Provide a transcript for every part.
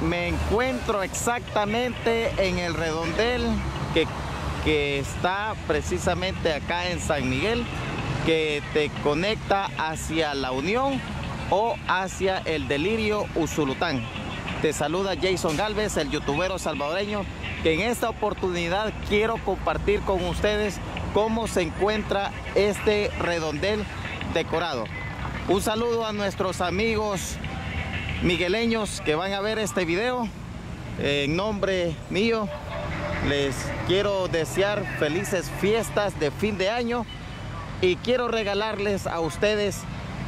me encuentro exactamente en el redondel que, que está precisamente acá en San Miguel, que te conecta hacia La Unión o hacia el Delirio Usulután. Te saluda Jason Galvez, el youtubero salvadoreño, que en esta oportunidad quiero compartir con ustedes cómo se encuentra este redondel decorado. Un saludo a nuestros amigos migueleños que van a ver este video. En nombre mío, les quiero desear felices fiestas de fin de año y quiero regalarles a ustedes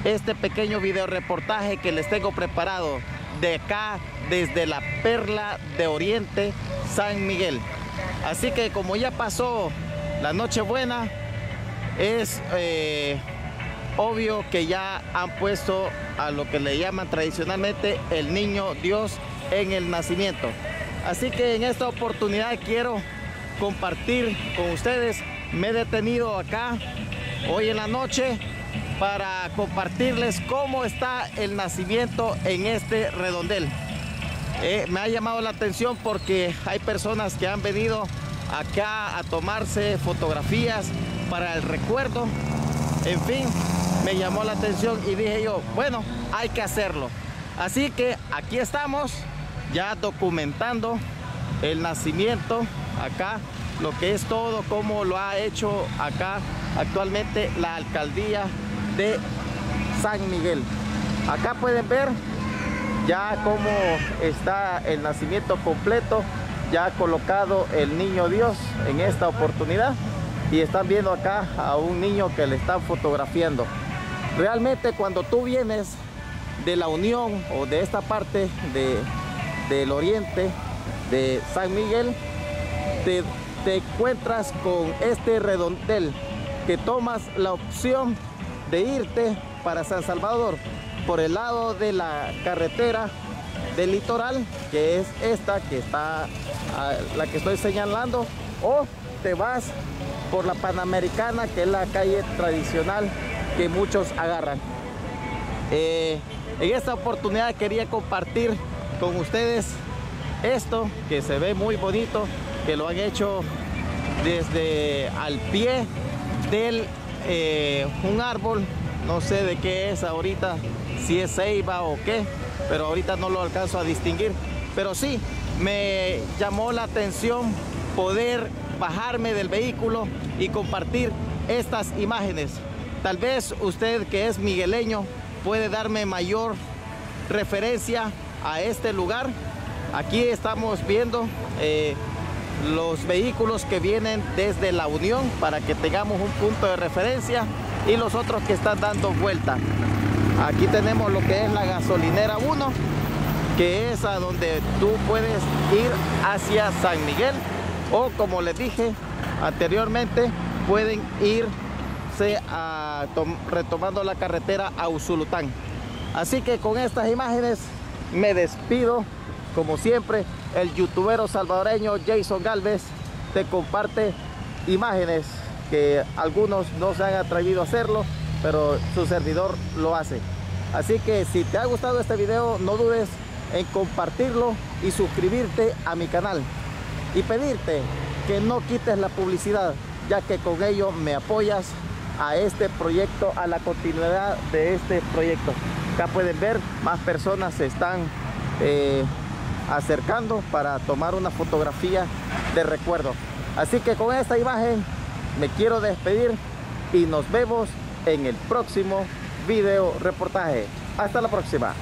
este pequeño video reportaje que les tengo preparado de acá desde la Perla de Oriente, San Miguel. Así que como ya pasó la Nochebuena, es eh, obvio que ya han puesto a lo que le llaman tradicionalmente el niño Dios en el nacimiento. Así que en esta oportunidad quiero compartir con ustedes. Me he detenido acá hoy en la noche para compartirles cómo está el nacimiento en este redondel. Eh, me ha llamado la atención porque hay personas que han venido acá a tomarse fotografías para el recuerdo. En fin, me llamó la atención y dije yo, bueno, hay que hacerlo. Así que aquí estamos ya documentando el nacimiento acá, lo que es todo, como lo ha hecho acá actualmente la alcaldía de San Miguel. Acá pueden ver ya cómo está el nacimiento completo, ya colocado el niño Dios en esta oportunidad y están viendo acá a un niño que le están fotografiando. Realmente cuando tú vienes de la Unión o de esta parte de, del oriente de San Miguel, te, te encuentras con este redondel que tomas la opción de irte para San Salvador por el lado de la carretera del litoral, que es esta que está, la que estoy señalando, o te vas por la Panamericana, que es la calle tradicional que muchos agarran. Eh, en esta oportunidad quería compartir con ustedes esto que se ve muy bonito, que lo han hecho desde al pie del eh, un árbol, no sé de qué es ahorita, si es ceiba o qué, pero ahorita no lo alcanzo a distinguir. Pero sí, me llamó la atención poder bajarme del vehículo y compartir estas imágenes. Tal vez usted que es migueleño puede darme mayor referencia a este lugar. Aquí estamos viendo eh, los vehículos que vienen desde la Unión para que tengamos un punto de referencia y los otros que están dando vuelta. Aquí tenemos lo que es la gasolinera 1, que es a donde tú puedes ir hacia San Miguel o como les dije anteriormente, pueden a retomando la carretera a Usulután. Así que con estas imágenes me despido como siempre, el youtubero salvadoreño Jason Galvez te comparte imágenes que algunos no se han atrevido a hacerlo, pero su servidor lo hace. Así que si te ha gustado este video, no dudes en compartirlo y suscribirte a mi canal. Y pedirte que no quites la publicidad, ya que con ello me apoyas a este proyecto, a la continuidad de este proyecto. Acá pueden ver, más personas se están eh, acercando para tomar una fotografía de recuerdo. Así que con esta imagen me quiero despedir y nos vemos en el próximo video reportaje. Hasta la próxima.